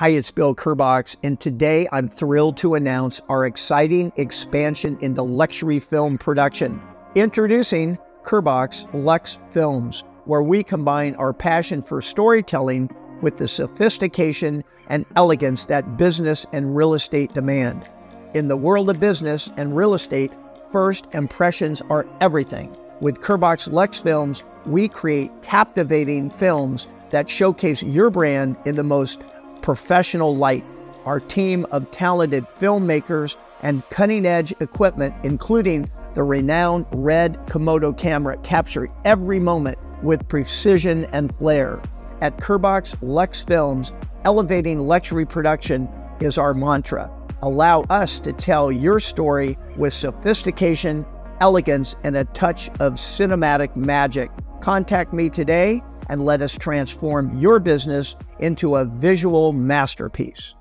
Hi, it's Bill Kerbox, and today I'm thrilled to announce our exciting expansion into luxury film production. Introducing Kerbox Lux Films, where we combine our passion for storytelling with the sophistication and elegance that business and real estate demand. In the world of business and real estate, first impressions are everything. With Kerbox Lux Films, we create captivating films that showcase your brand in the most professional light. Our team of talented filmmakers and cutting edge equipment, including the renowned Red Komodo camera, capture every moment with precision and flair. At Kerbox Lux Films, elevating luxury production is our mantra. Allow us to tell your story with sophistication, elegance, and a touch of cinematic magic. Contact me today and let us transform your business into a visual masterpiece.